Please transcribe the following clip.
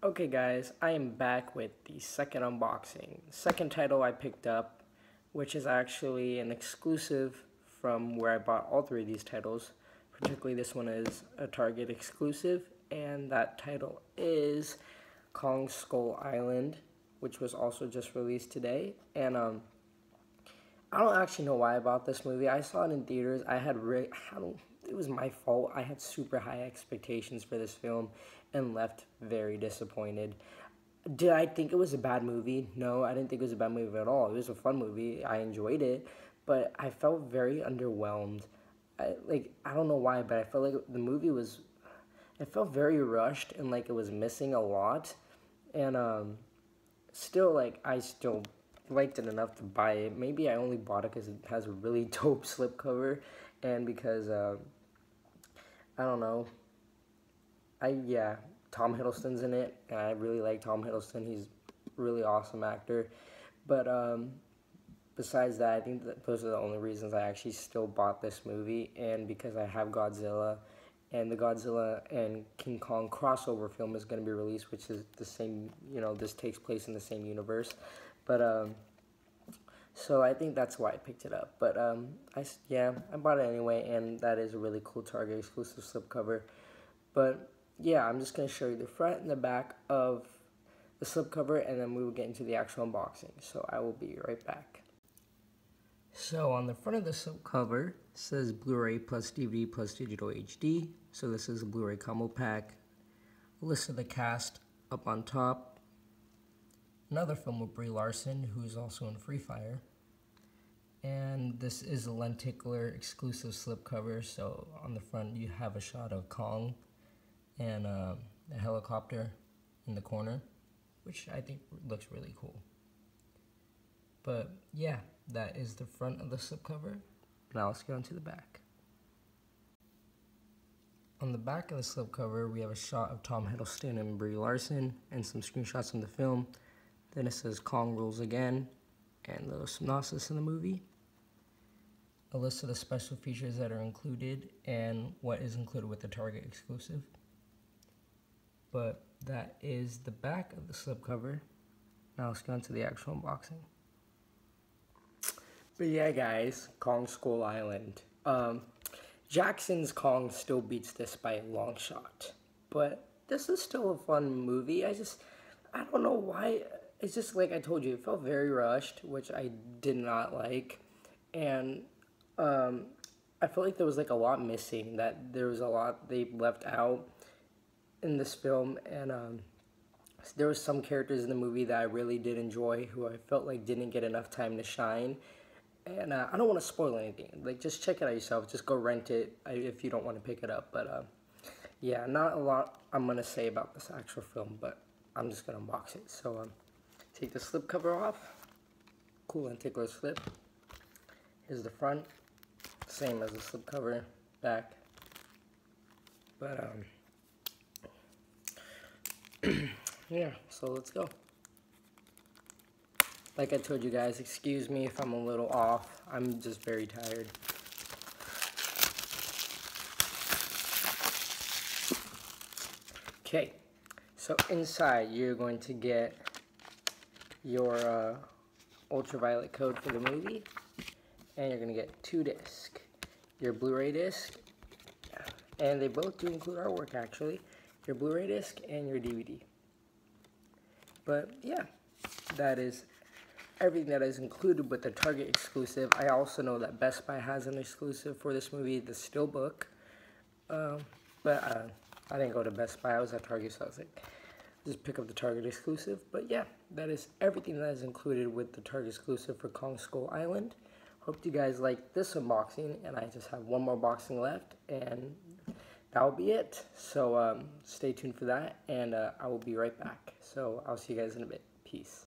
Okay guys, I am back with the second unboxing. Second title I picked up, which is actually an exclusive from where I bought all three of these titles. Particularly this one is a Target exclusive, and that title is Kong Skull Island, which was also just released today. And um, I don't actually know why I bought this movie. I saw it in theaters. I had re- I don't, it was my fault. I had super high expectations for this film and left very disappointed. Did I think it was a bad movie? No, I didn't think it was a bad movie at all. It was a fun movie. I enjoyed it, but I felt very underwhelmed. I, like I don't know why, but I felt like the movie was it felt very rushed and like it was missing a lot. And um still like I still liked it enough to buy it. Maybe I only bought it because it has a really dope slipcover and because uh, I don't know. I yeah, Tom Hiddleston's in it, and I really like Tom Hiddleston. He's really awesome actor. But um, besides that, I think that those are the only reasons I actually still bought this movie, and because I have Godzilla, and the Godzilla and King Kong crossover film is going to be released, which is the same. You know, this takes place in the same universe. But um, so I think that's why I picked it up. But um, I yeah, I bought it anyway, and that is a really cool Target exclusive slipcover. But yeah, I'm just gonna show you the front and the back of the slipcover, and then we will get into the actual unboxing. So I will be right back. So on the front of the slipcover says Blu-ray plus DVD plus digital HD. So this is a Blu-ray combo pack. A list of the cast up on top another film with Brie Larson, who is also in Free Fire. This is a lenticular exclusive slipcover, so on the front you have a shot of Kong and uh, a helicopter in the corner, which I think looks really cool. But yeah, that is the front of the slipcover. Now let's get on to the back. On the back of the slipcover, we have a shot of Tom Hiddleston and Brie Larson and some screenshots from the film. Then it says Kong rules again, and the synopsis in the movie. A list of the special features that are included and what is included with the Target exclusive. But that is the back of the slipcover. Now let's get on to the actual unboxing. But yeah, guys, Kong Skull Island. Um, Jackson's Kong still beats this by a long shot. But this is still a fun movie. I just, I don't know why it's just like I told you, it felt very rushed, which I did not like, and um, I felt like there was like a lot missing. That there was a lot they left out in this film, and um, there was some characters in the movie that I really did enjoy, who I felt like didn't get enough time to shine. And uh, I don't want to spoil anything. Like, just check it out yourself. Just go rent it if you don't want to pick it up. But uh, yeah, not a lot I'm gonna say about this actual film, but I'm just gonna unbox it. So um. Take the slip cover off. Cool and take lenticular slip. Here's the front. Same as the slipcover back. But, um, yeah, so let's go. Like I told you guys, excuse me if I'm a little off. I'm just very tired. Okay, so inside you're going to get your uh, ultraviolet code for the movie, and you're going to get two discs. Your Blu-ray disc, and they both do include artwork actually, your Blu-ray disc and your DVD. But yeah, that is everything that is included with the Target exclusive. I also know that Best Buy has an exclusive for this movie, the Steelbook. Um, but uh, I didn't go to Best Buy, I was at Target, so I was like, just pick up the Target exclusive. But yeah, that is everything that is included with the Target exclusive for Kong Skull Island. Hope you guys like this unboxing, and I just have one more boxing left, and that will be it. So um, stay tuned for that, and uh, I will be right back. So I'll see you guys in a bit. Peace.